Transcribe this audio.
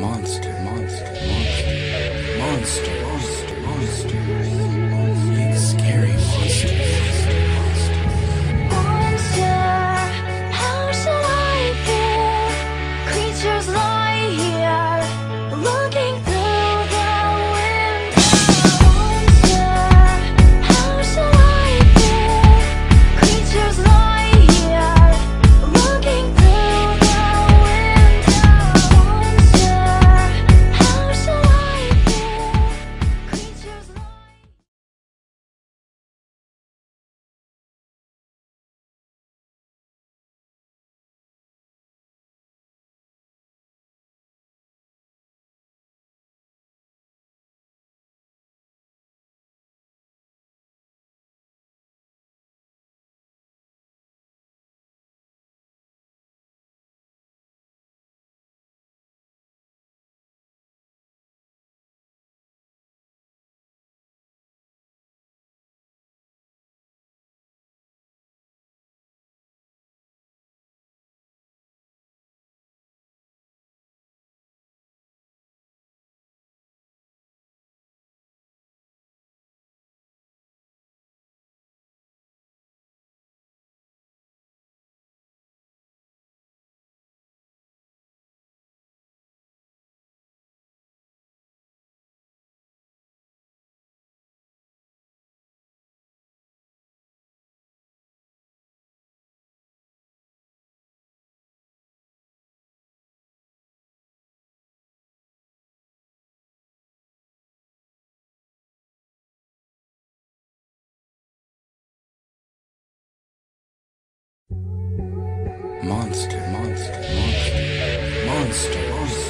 Monster, monster, monster, monster, monster, monster, monster, monster. monster.